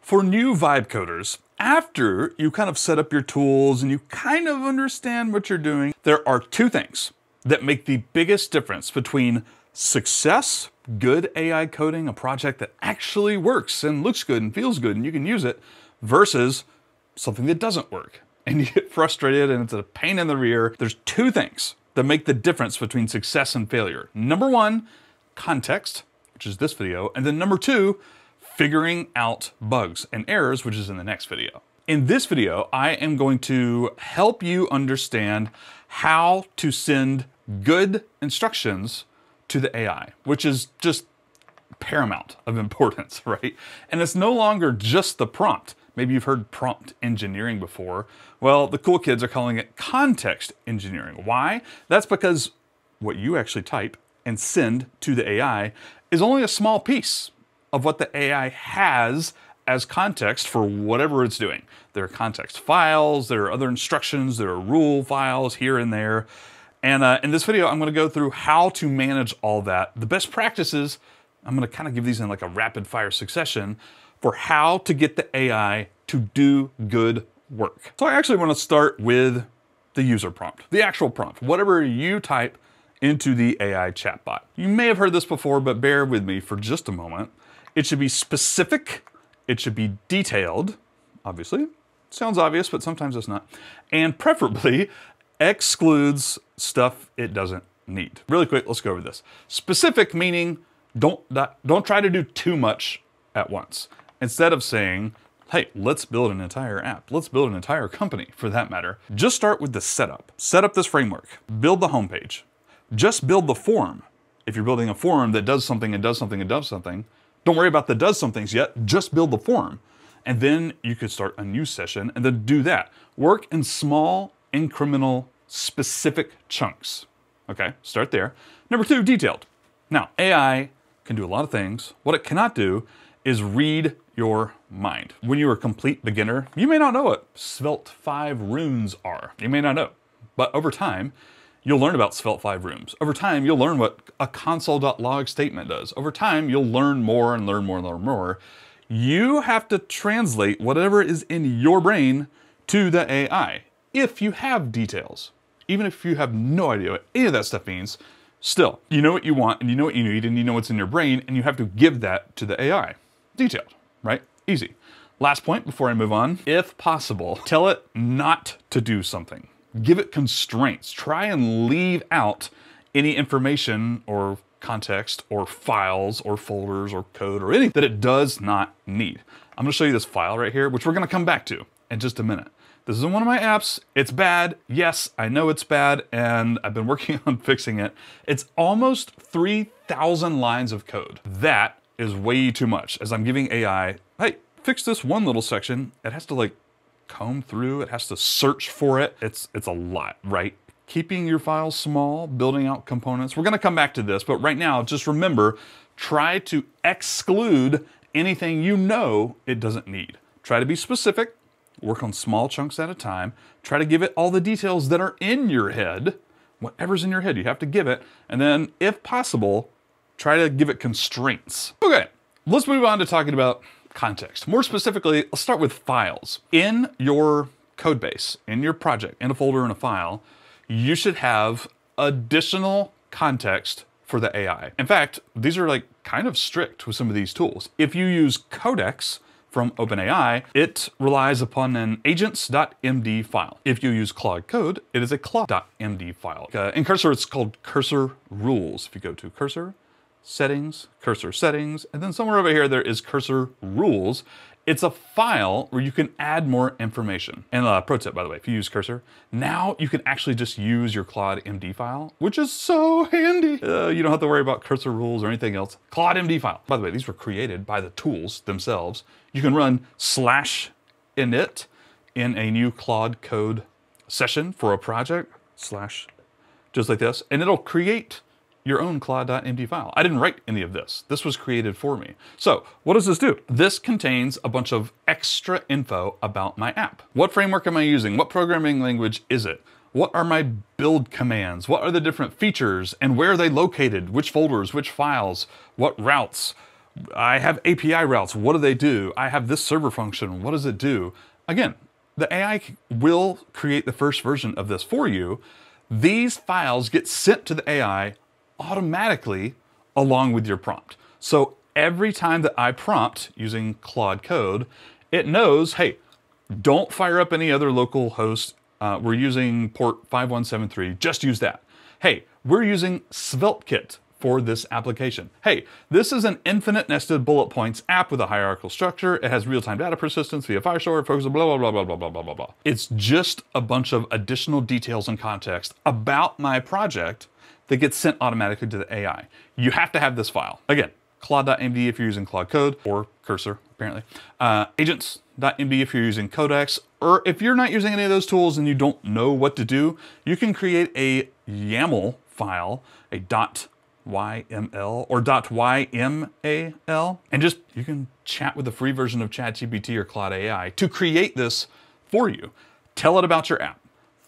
For new vibe coders, after you kind of set up your tools and you kind of understand what you're doing, there are two things that make the biggest difference between success, good AI coding, a project that actually works and looks good and feels good and you can use it, versus something that doesn't work and you get frustrated and it's a pain in the rear. There's two things that make the difference between success and failure. Number one, context, which is this video, and then number two, figuring out bugs and errors, which is in the next video. In this video, I am going to help you understand how to send good instructions to the AI, which is just paramount of importance, right? And it's no longer just the prompt. Maybe you've heard prompt engineering before. Well, the cool kids are calling it context engineering. Why? That's because what you actually type and send to the AI is only a small piece of what the AI has as context for whatever it's doing. There are context files, there are other instructions, there are rule files here and there. And uh, in this video, I'm gonna go through how to manage all that. The best practices, I'm gonna kind of give these in like a rapid fire succession for how to get the AI to do good work. So I actually wanna start with the user prompt, the actual prompt, whatever you type into the AI chatbot. You may have heard this before, but bear with me for just a moment. It should be specific, it should be detailed, obviously. Sounds obvious, but sometimes it's not. And preferably excludes stuff it doesn't need. Really quick, let's go over this. Specific meaning don't, don't try to do too much at once. Instead of saying, hey, let's build an entire app. Let's build an entire company for that matter. Just start with the setup. Set up this framework. Build the homepage. Just build the form. If you're building a form that does something and does something and does something, don't worry about the does some things yet, just build the form. And then you could start a new session and then do that. Work in small, incremental, specific chunks. Okay, start there. Number two, detailed. Now, AI can do a lot of things. What it cannot do is read your mind. When you're a complete beginner, you may not know what Svelte 5 runes are. You may not know. But over time, you'll learn about Svelte 5 runes. Over time, you'll learn what a console.log statement does. Over time, you'll learn more and learn more and learn more. You have to translate whatever is in your brain to the AI if you have details. Even if you have no idea what any of that stuff means, still, you know what you want and you know what you need and you know what's in your brain and you have to give that to the AI. Detailed, right? Easy. Last point before I move on. If possible, tell it not to do something give it constraints. Try and leave out any information or context or files or folders or code or anything that it does not need. I'm gonna show you this file right here, which we're gonna come back to in just a minute. This is in one of my apps. It's bad. Yes, I know it's bad, and I've been working on fixing it. It's almost 3,000 lines of code. That is way too much. As I'm giving AI, hey, fix this one little section, it has to like comb through, it has to search for it. It's, it's a lot, right? Keeping your files small, building out components. We're gonna come back to this, but right now, just remember, try to exclude anything you know it doesn't need. Try to be specific, work on small chunks at a time, try to give it all the details that are in your head, whatever's in your head, you have to give it, and then, if possible, try to give it constraints. Okay, let's move on to talking about context. More specifically, let's start with files. In your code base, in your project, in a folder, in a file, you should have additional context for the AI. In fact, these are like kind of strict with some of these tools. If you use Codex from OpenAI, it relies upon an agents.md file. If you use Claude Code, it is a claude.md file. Uh, in Cursor, it's called cursor rules. If you go to cursor, settings, cursor settings, and then somewhere over here there is cursor rules. It's a file where you can add more information. And uh, pro tip, by the way, if you use cursor, now you can actually just use your Claude MD file, which is so handy. Uh, you don't have to worry about cursor rules or anything else. Claude MD file. By the way, these were created by the tools themselves. You can run slash init in a new Claude code session for a project, slash, just like this, and it'll create your own claude.md file. I didn't write any of this. This was created for me. So what does this do? This contains a bunch of extra info about my app. What framework am I using? What programming language is it? What are my build commands? What are the different features and where are they located? Which folders, which files, what routes? I have API routes. What do they do? I have this server function. What does it do? Again, the AI will create the first version of this for you. These files get sent to the AI automatically along with your prompt. So every time that I prompt using Claude Code, it knows, hey, don't fire up any other local host. Uh, we're using port 5173. Just use that. Hey, we're using SvelteKit for this application. Hey, this is an infinite nested bullet points app with a hierarchical structure. It has real-time data persistence via Firestore, focus, blah, blah, blah, blah, blah, blah, blah, blah, blah. It's just a bunch of additional details and context about my project that gets sent automatically to the AI. You have to have this file. Again, claude.md if you're using Claude Code, or Cursor, apparently. Uh, agents.md if you're using Codex, or if you're not using any of those tools and you don't know what to do, you can create a YAML file, a dot YML or .yaml, and just you can chat with the free version of ChatGPT or Claude AI to create this for you. Tell it about your app.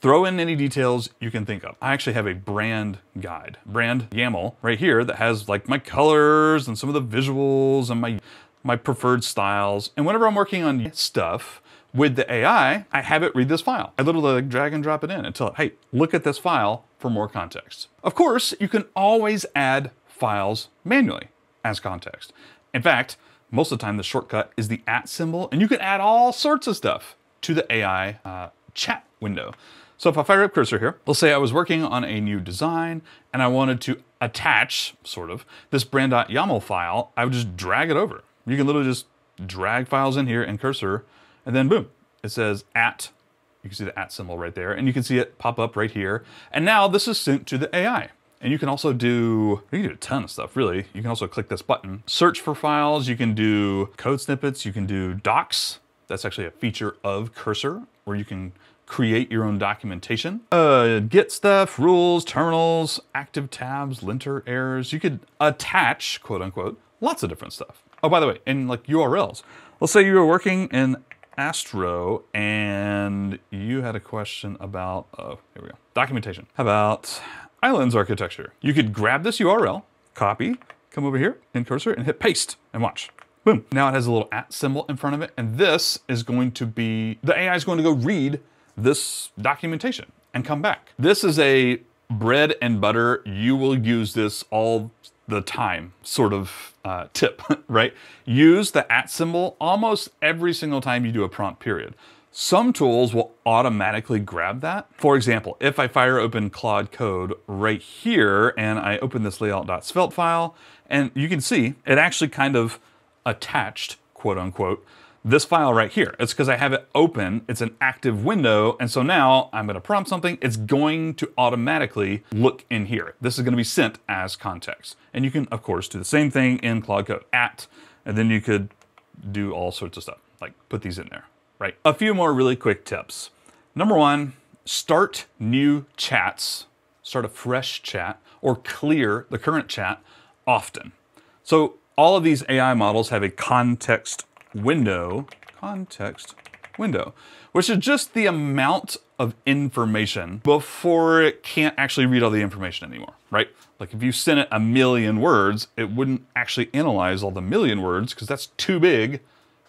Throw in any details you can think of. I actually have a brand guide, brand YAML right here that has like my colors and some of the visuals and my my preferred styles. And whenever I'm working on stuff, with the AI, I have it read this file. I literally drag and drop it in and tell it, hey, look at this file for more context. Of course, you can always add files manually as context. In fact, most of the time the shortcut is the at symbol, and you can add all sorts of stuff to the AI uh, chat window. So if I fire up cursor here, let's say I was working on a new design and I wanted to attach, sort of, this brand.yaml file, I would just drag it over. You can literally just drag files in here in cursor and then boom, it says at, you can see the at symbol right there, and you can see it pop up right here. And now this is synced to the AI. And you can also do, you can do a ton of stuff, really. You can also click this button, search for files, you can do code snippets, you can do docs. That's actually a feature of Cursor, where you can create your own documentation. Uh, get stuff, rules, terminals, active tabs, linter errors. You could attach, quote unquote, lots of different stuff. Oh, by the way, in like URLs. Let's say you were working in Astro, and you had a question about, oh, here we go, documentation, How about islands architecture. You could grab this URL, copy, come over here in cursor and hit paste and watch. Boom. Now it has a little at symbol in front of it, and this is going to be, the AI is going to go read this documentation and come back. This is a bread and butter. You will use this all the time sort of uh, tip, right? Use the at symbol almost every single time you do a prompt period. Some tools will automatically grab that. For example, if I fire open Claude Code right here and I open this layout.svelte file, and you can see it actually kind of attached, quote unquote, this file right here. It's because I have it open, it's an active window, and so now I'm gonna prompt something, it's going to automatically look in here. This is gonna be sent as context. And you can, of course, do the same thing in Claude Code, at, and then you could do all sorts of stuff, like put these in there, right? A few more really quick tips. Number one, start new chats, start a fresh chat, or clear the current chat often. So all of these AI models have a context window, context window, which is just the amount of information before it can't actually read all the information anymore, right? Like if you sent it a million words, it wouldn't actually analyze all the million words because that's too big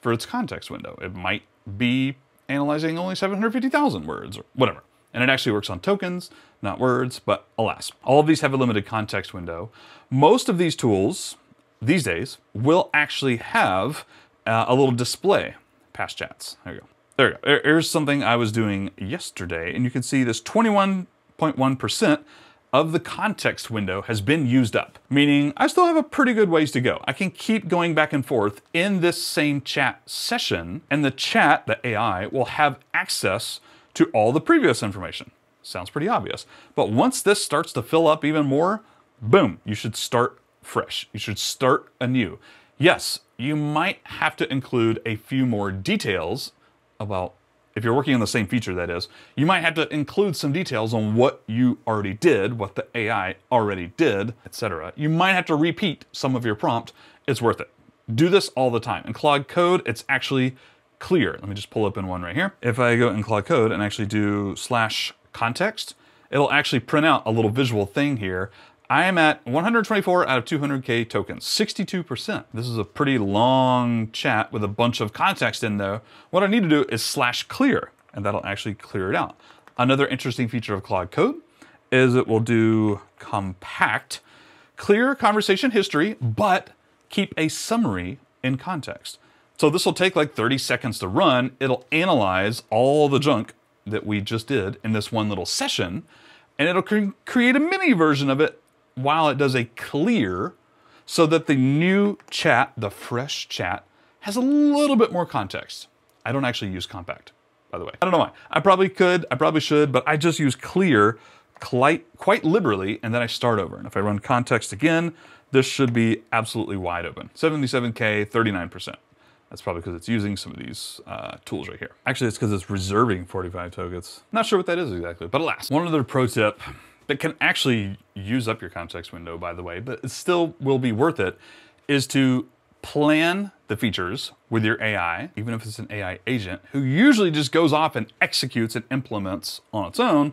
for its context window. It might be analyzing only 750,000 words or whatever. And it actually works on tokens, not words, but alas. All of these have a limited context window. Most of these tools these days will actually have uh, a little display past chats. There you go. There you go. Here's something I was doing yesterday, and you can see this 21.1% of the context window has been used up, meaning I still have a pretty good ways to go. I can keep going back and forth in this same chat session, and the chat, the AI, will have access to all the previous information. Sounds pretty obvious. But once this starts to fill up even more, boom, you should start fresh. You should start anew. Yes, you might have to include a few more details about, if you're working on the same feature that is, you might have to include some details on what you already did, what the AI already did, etc. You might have to repeat some of your prompt. It's worth it. Do this all the time. In Claude Code, it's actually clear. Let me just pull up in one right here. If I go in Claude Code and actually do slash context, it'll actually print out a little visual thing here I am at 124 out of 200K tokens, 62%. This is a pretty long chat with a bunch of context in there. What I need to do is slash clear, and that'll actually clear it out. Another interesting feature of Claude Code is it will do compact, clear conversation history, but keep a summary in context. So this will take like 30 seconds to run. It'll analyze all the junk that we just did in this one little session, and it'll cre create a mini version of it while it does a clear so that the new chat, the fresh chat, has a little bit more context. I don't actually use compact, by the way. I don't know why. I probably could, I probably should, but I just use clear quite, quite liberally, and then I start over. And if I run context again, this should be absolutely wide open. 77K, 39%. That's probably because it's using some of these uh, tools right here. Actually, it's because it's reserving 45 tokens. Not sure what that is exactly, but alas. One other pro tip that can actually use up your context window, by the way, but it still will be worth it, is to plan the features with your AI, even if it's an AI agent, who usually just goes off and executes and implements on its own.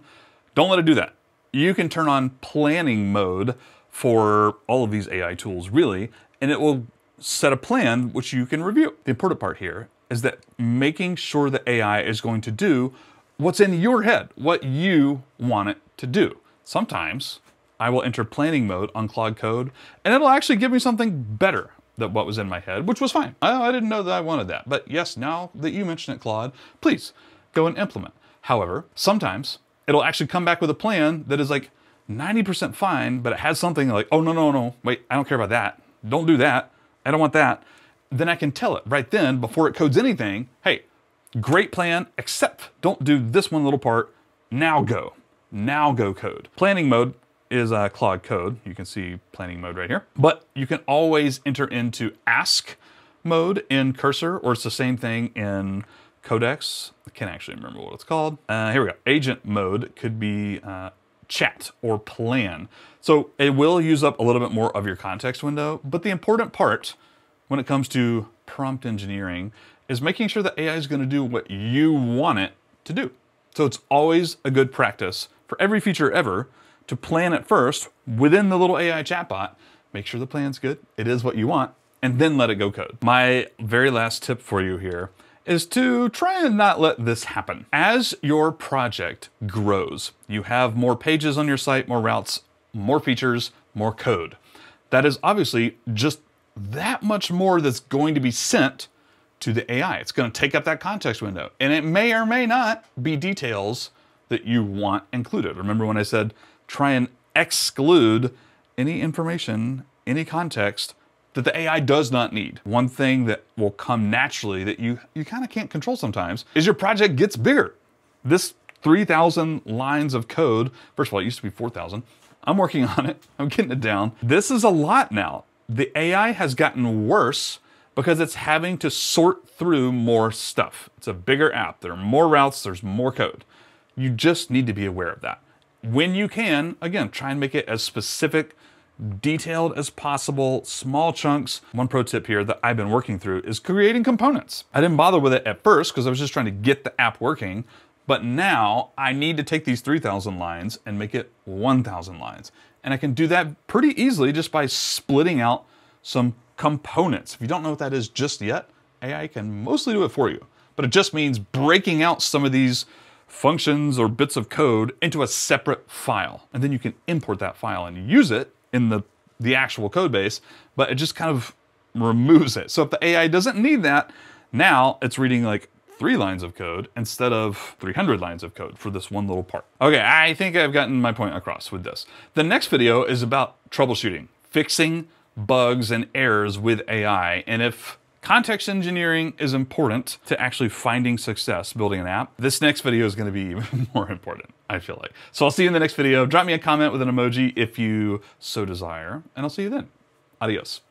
Don't let it do that. You can turn on planning mode for all of these AI tools, really, and it will set a plan which you can review. The important part here is that making sure the AI is going to do what's in your head, what you want it to do. Sometimes I will enter planning mode on Claude Code and it'll actually give me something better than what was in my head, which was fine. I, I didn't know that I wanted that. But yes, now that you mention it, Claude, please go and implement. However, sometimes it'll actually come back with a plan that is like 90% fine, but it has something like, oh, no, no, no, wait, I don't care about that. Don't do that. I don't want that. Then I can tell it right then before it codes anything, hey, great plan, except don't do this one little part. Now go. Now go code. Planning mode is a Claude code. You can see planning mode right here. But you can always enter into ask mode in cursor, or it's the same thing in Codex. I can't actually remember what it's called. Uh, here we go. Agent mode could be uh, chat or plan. So it will use up a little bit more of your context window, but the important part when it comes to prompt engineering is making sure that AI is going to do what you want it to do. So it's always a good practice for every feature ever to plan it first within the little AI chatbot, make sure the plan's good, it is what you want, and then let it go code. My very last tip for you here is to try and not let this happen. As your project grows, you have more pages on your site, more routes, more features, more code. That is obviously just that much more that's going to be sent to the AI. It's going to take up that context window. And it may or may not be details that you want included. Remember when I said try and exclude any information, any context that the AI does not need. One thing that will come naturally that you, you kind of can't control sometimes is your project gets bigger. This 3,000 lines of code, first of all, it used to be 4,000. I'm working on it, I'm getting it down. This is a lot now. The AI has gotten worse because it's having to sort through more stuff. It's a bigger app. There are more routes, there's more code. You just need to be aware of that. When you can, again, try and make it as specific detailed as possible, small chunks. One pro tip here that I've been working through is creating components. I didn't bother with it at first because I was just trying to get the app working, but now I need to take these 3,000 lines and make it 1,000 lines. And I can do that pretty easily just by splitting out some components. If you don't know what that is just yet, AI can mostly do it for you. But it just means breaking out some of these functions or bits of code into a separate file. And then you can import that file and use it in the, the actual code base, but it just kind of removes it. So if the AI doesn't need that, now it's reading like three lines of code instead of 300 lines of code for this one little part. Okay, I think I've gotten my point across with this. The next video is about troubleshooting, fixing bugs and errors with AI. And if Context engineering is important to actually finding success building an app. This next video is going to be even more important, I feel like. So I'll see you in the next video. Drop me a comment with an emoji if you so desire, and I'll see you then. Adios.